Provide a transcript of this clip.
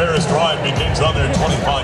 Ferris Drive begins on their 25